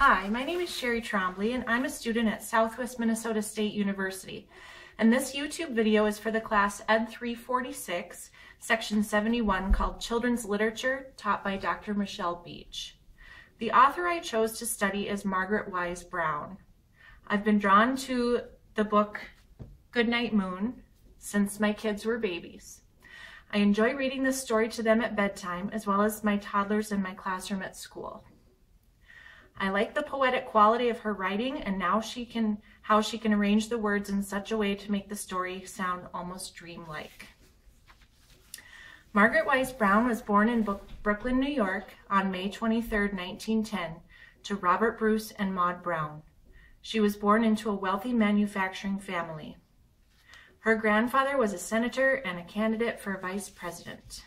Hi, my name is Sherry Trombley and I'm a student at Southwest Minnesota State University. And this YouTube video is for the class Ed 346, section 71 called Children's Literature, taught by Dr. Michelle Beach. The author I chose to study is Margaret Wise Brown. I've been drawn to the book Goodnight Moon since my kids were babies. I enjoy reading this story to them at bedtime as well as my toddlers in my classroom at school. I like the poetic quality of her writing and now she can how she can arrange the words in such a way to make the story sound almost dreamlike. Margaret Wise Brown was born in Brooklyn, New York on May 23, 1910 to Robert Bruce and Maud Brown. She was born into a wealthy manufacturing family. Her grandfather was a senator and a candidate for vice president.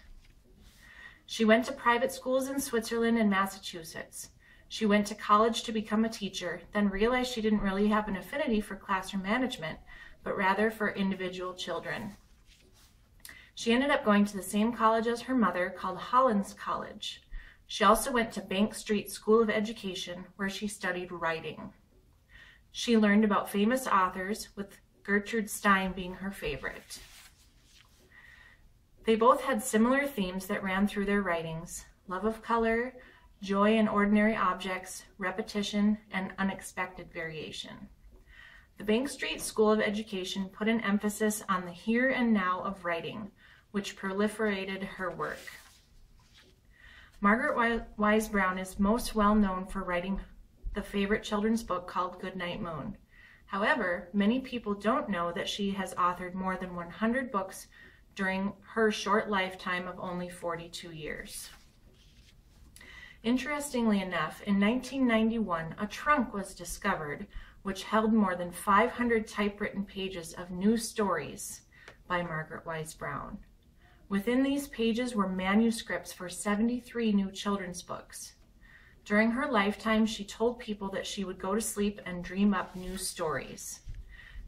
She went to private schools in Switzerland and Massachusetts. She went to college to become a teacher, then realized she didn't really have an affinity for classroom management, but rather for individual children. She ended up going to the same college as her mother, called Hollins College. She also went to Bank Street School of Education, where she studied writing. She learned about famous authors, with Gertrude Stein being her favorite. They both had similar themes that ran through their writings love of color, joy in ordinary objects, repetition, and unexpected variation. The Bank Street School of Education put an emphasis on the here and now of writing, which proliferated her work. Margaret Wise Brown is most well known for writing the favorite children's book called Goodnight Moon. However, many people don't know that she has authored more than 100 books during her short lifetime of only 42 years. Interestingly enough, in 1991, a trunk was discovered which held more than 500 typewritten pages of new stories by Margaret Wise Brown. Within these pages were manuscripts for 73 new children's books. During her lifetime, she told people that she would go to sleep and dream up new stories.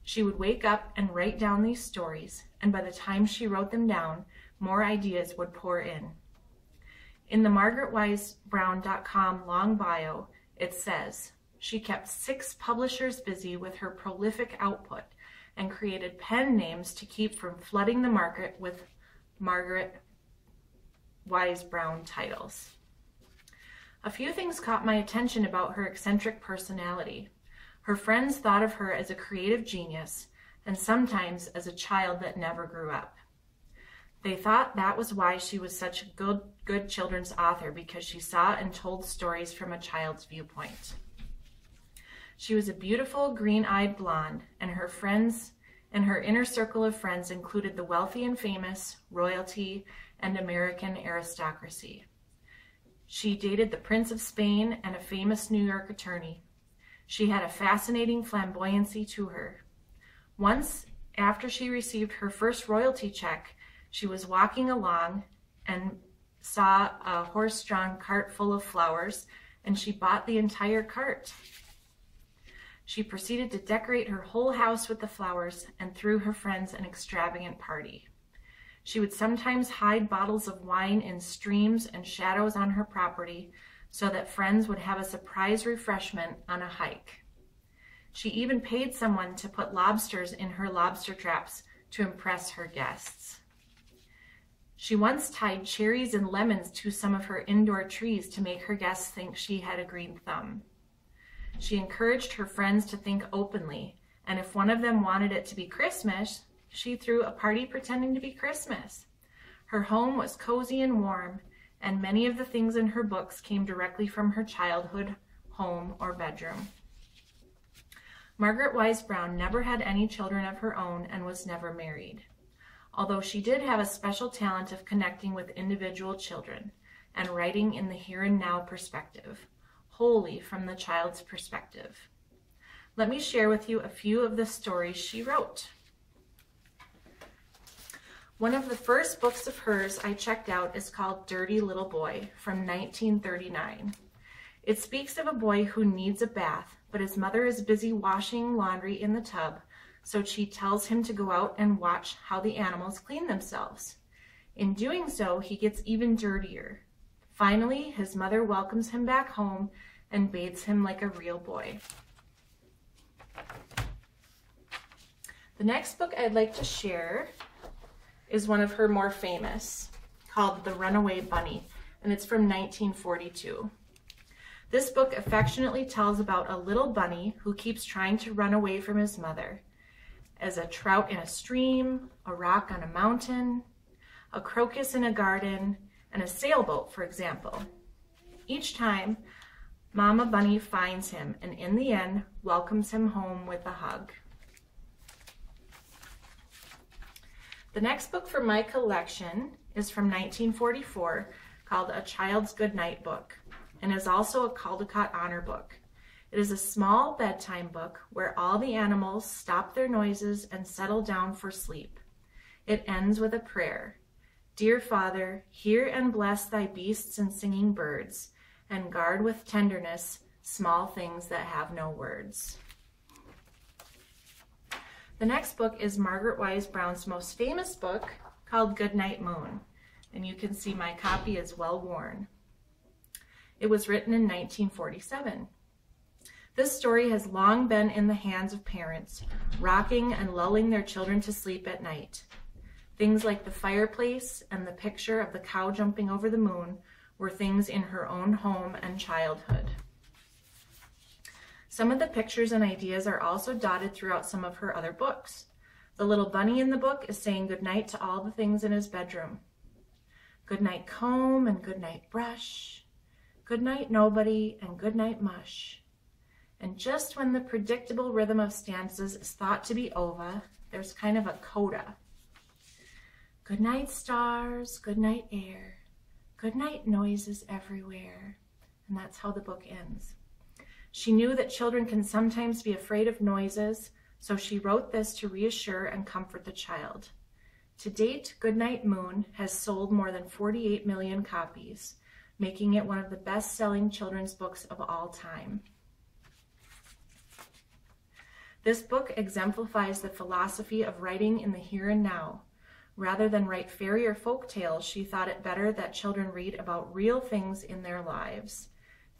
She would wake up and write down these stories, and by the time she wrote them down, more ideas would pour in. In the margaretwisebrown.com long bio, it says, she kept six publishers busy with her prolific output and created pen names to keep from flooding the market with Margaret Wise Brown titles. A few things caught my attention about her eccentric personality. Her friends thought of her as a creative genius and sometimes as a child that never grew up. They thought that was why she was such a good, good children's author because she saw and told stories from a child's viewpoint. She was a beautiful green-eyed blonde, and her friends and her inner circle of friends included the wealthy and famous, royalty, and American aristocracy. She dated the Prince of Spain and a famous New York attorney. She had a fascinating flamboyancy to her. Once, after she received her first royalty check, she was walking along and saw a horse-drawn cart full of flowers, and she bought the entire cart. She proceeded to decorate her whole house with the flowers and threw her friends an extravagant party. She would sometimes hide bottles of wine in streams and shadows on her property so that friends would have a surprise refreshment on a hike. She even paid someone to put lobsters in her lobster traps to impress her guests. She once tied cherries and lemons to some of her indoor trees to make her guests think she had a green thumb. She encouraged her friends to think openly, and if one of them wanted it to be Christmas, she threw a party pretending to be Christmas. Her home was cozy and warm, and many of the things in her books came directly from her childhood home or bedroom. Margaret Wise Brown never had any children of her own and was never married although she did have a special talent of connecting with individual children and writing in the here and now perspective, wholly from the child's perspective. Let me share with you a few of the stories she wrote. One of the first books of hers I checked out is called Dirty Little Boy from 1939. It speaks of a boy who needs a bath, but his mother is busy washing laundry in the tub so she tells him to go out and watch how the animals clean themselves. In doing so, he gets even dirtier. Finally, his mother welcomes him back home and bathes him like a real boy. The next book I'd like to share is one of her more famous, called The Runaway Bunny, and it's from 1942. This book affectionately tells about a little bunny who keeps trying to run away from his mother. As a trout in a stream, a rock on a mountain, a crocus in a garden, and a sailboat, for example. Each time, Mama Bunny finds him and in the end welcomes him home with a hug. The next book from my collection is from 1944 called A Child's Goodnight Book and is also a Caldecott Honor Book. It is a small bedtime book where all the animals stop their noises and settle down for sleep. It ends with a prayer. Dear Father, hear and bless thy beasts and singing birds, and guard with tenderness small things that have no words. The next book is Margaret Wise Brown's most famous book called Goodnight Moon, and you can see my copy is well worn. It was written in 1947. This story has long been in the hands of parents, rocking and lulling their children to sleep at night. Things like the fireplace and the picture of the cow jumping over the moon were things in her own home and childhood. Some of the pictures and ideas are also dotted throughout some of her other books. The little bunny in the book is saying goodnight to all the things in his bedroom. Goodnight comb and goodnight brush. Goodnight nobody and goodnight mush. And just when the predictable rhythm of stanzas is thought to be over, there's kind of a coda. Goodnight stars, goodnight air, goodnight noises everywhere. And that's how the book ends. She knew that children can sometimes be afraid of noises, so she wrote this to reassure and comfort the child. To date, Goodnight Moon has sold more than 48 million copies, making it one of the best-selling children's books of all time. This book exemplifies the philosophy of writing in the here and now. Rather than write fairy or folk tales, she thought it better that children read about real things in their lives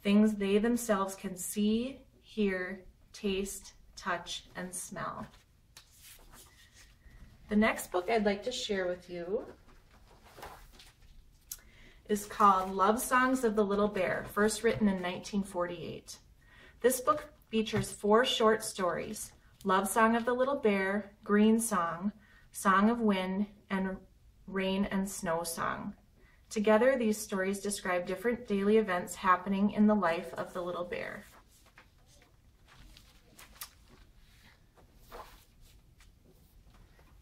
things they themselves can see, hear, taste, touch, and smell. The next book I'd like to share with you is called Love Songs of the Little Bear, first written in 1948. This book features four short stories, Love Song of the Little Bear, Green Song, Song of Wind, and Rain and Snow Song. Together, these stories describe different daily events happening in the life of the little bear.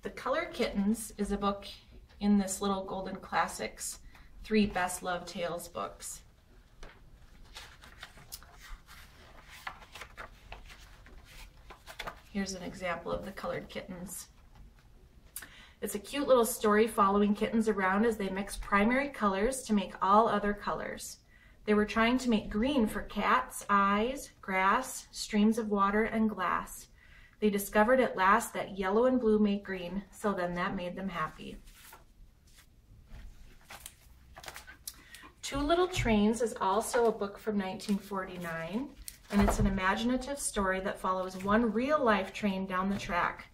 The Color Kittens is a book in this Little Golden Classics Three Best Love Tales books. Here's an example of the colored kittens. It's a cute little story following kittens around as they mix primary colors to make all other colors. They were trying to make green for cats, eyes, grass, streams of water, and glass. They discovered at last that yellow and blue make green, so then that made them happy. Two Little Trains is also a book from 1949, and it's an imaginative story that follows one real-life train down the track,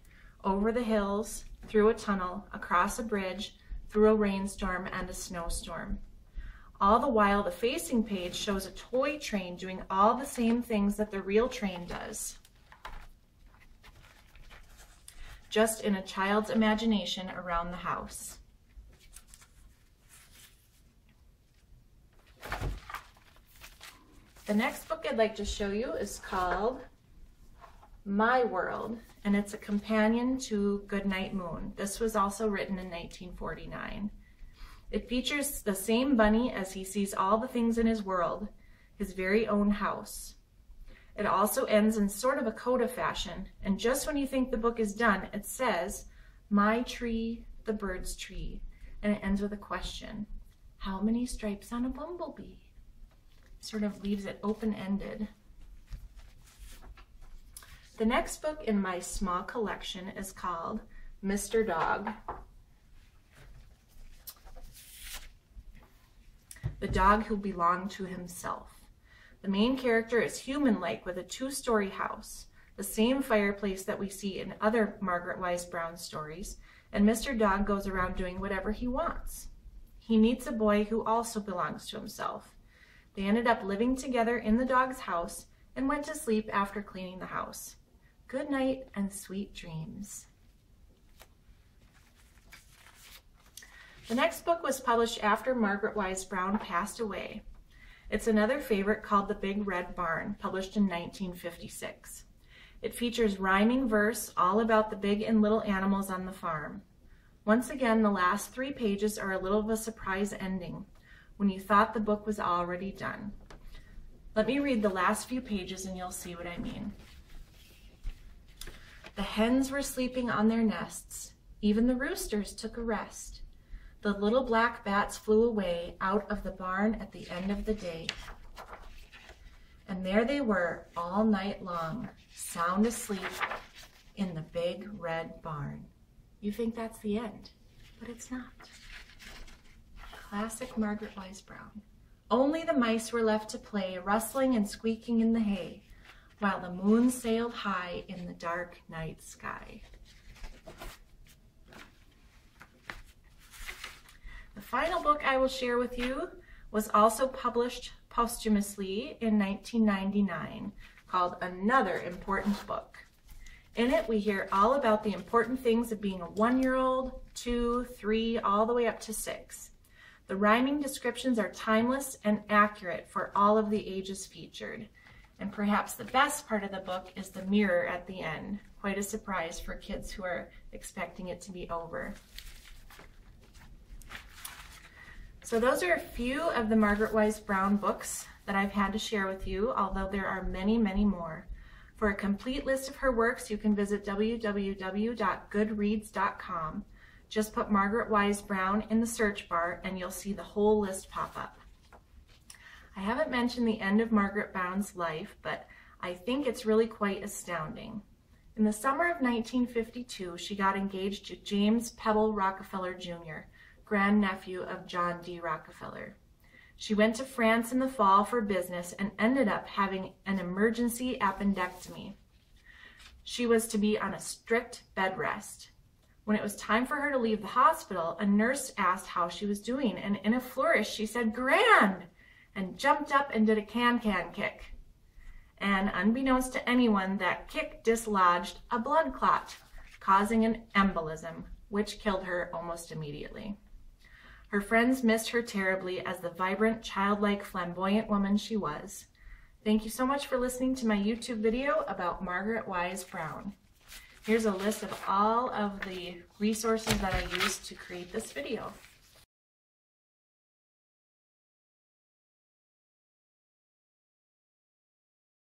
over the hills, through a tunnel, across a bridge, through a rainstorm and a snowstorm. All the while, the facing page shows a toy train doing all the same things that the real train does. Just in a child's imagination around the house. The next book I'd like to show you is called My World, and it's a companion to Goodnight Moon. This was also written in 1949. It features the same bunny as he sees all the things in his world, his very own house. It also ends in sort of a coda fashion, and just when you think the book is done, it says, My tree, the bird's tree, and it ends with a question. How many stripes on a bumblebee? Sort of leaves it open-ended. The next book in my small collection is called Mr. Dog. The dog who belonged to himself. The main character is human-like with a two-story house, the same fireplace that we see in other Margaret Wise Brown stories, and Mr. Dog goes around doing whatever he wants. He meets a boy who also belongs to himself. They ended up living together in the dog's house and went to sleep after cleaning the house. Good night and sweet dreams. The next book was published after Margaret Wise Brown passed away. It's another favorite called The Big Red Barn, published in 1956. It features rhyming verse all about the big and little animals on the farm. Once again, the last three pages are a little of a surprise ending when you thought the book was already done. Let me read the last few pages and you'll see what I mean. The hens were sleeping on their nests. Even the roosters took a rest. The little black bats flew away out of the barn at the end of the day. And there they were all night long, sound asleep in the big red barn. You think that's the end, but it's not. Classic Margaret Wise Brown. Only the mice were left to play, rustling and squeaking in the hay, while the moon sailed high in the dark night sky. The final book I will share with you was also published posthumously in 1999 called Another Important Book. In it, we hear all about the important things of being a one-year-old, two, three, all the way up to six. The rhyming descriptions are timeless and accurate for all of the ages featured. And perhaps the best part of the book is the mirror at the end. Quite a surprise for kids who are expecting it to be over. So those are a few of the Margaret Wise Brown books that I've had to share with you, although there are many, many more. For a complete list of her works, you can visit www.goodreads.com. Just put Margaret Wise Brown in the search bar and you'll see the whole list pop up. I haven't mentioned the end of Margaret Brown's life, but I think it's really quite astounding. In the summer of 1952, she got engaged to James Pebble Rockefeller Jr., grandnephew of John D. Rockefeller. She went to France in the fall for business and ended up having an emergency appendectomy. She was to be on a strict bed rest. When it was time for her to leave the hospital, a nurse asked how she was doing, and in a flourish, she said, Grand! and jumped up and did a can-can kick. And unbeknownst to anyone, that kick dislodged a blood clot, causing an embolism, which killed her almost immediately. Her friends missed her terribly as the vibrant, childlike, flamboyant woman she was. Thank you so much for listening to my YouTube video about Margaret Wise Brown. Here's a list of all of the resources that I used to create this video.